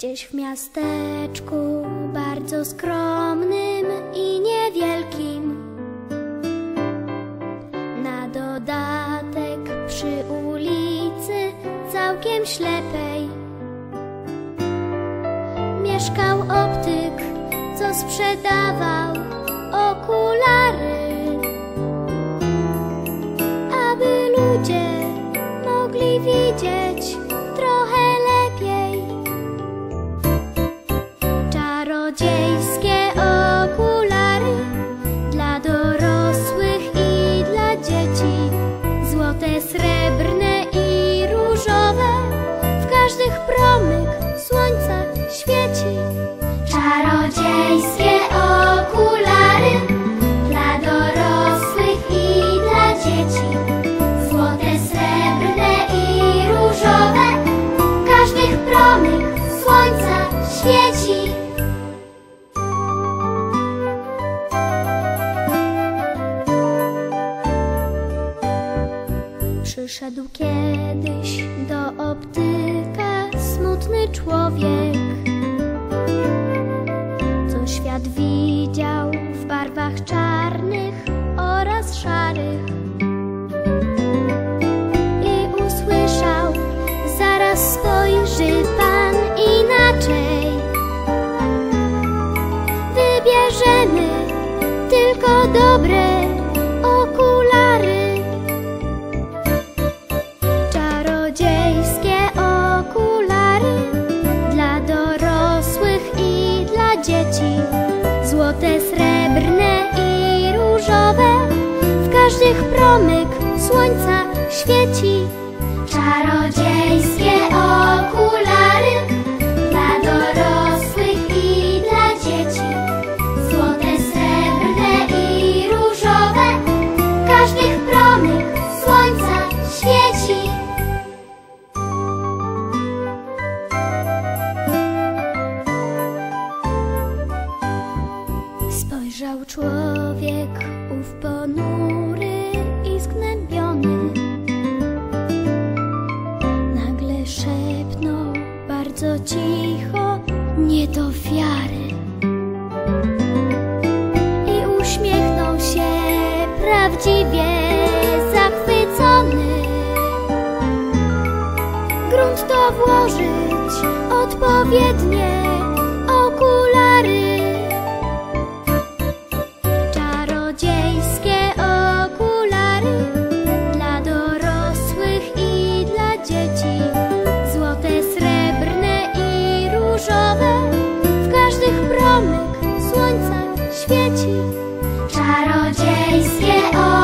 Gdzieś w miasteczku bardzo skromnym i niewielkim. Na dodatek przy ulicy całkiem ślepej Mieszkał optyk, co sprzedawał okulary Przyszedł kiedyś do optyka smutny człowiek, co świat widział w barwach czarnych oraz szarych. I usłyszał, zaraz spojrzy pan inaczej. Wybierzemy tylko dobre dzieci. Złote, srebrne i różowe, w każdych promyk słońca świeci. Czarodziejskie bardzo cicho, nie do wiary. I uśmiechnął się prawdziwie zachwycony. Grunt to włożyć odpowiednie świeci czarodziejskie oczy.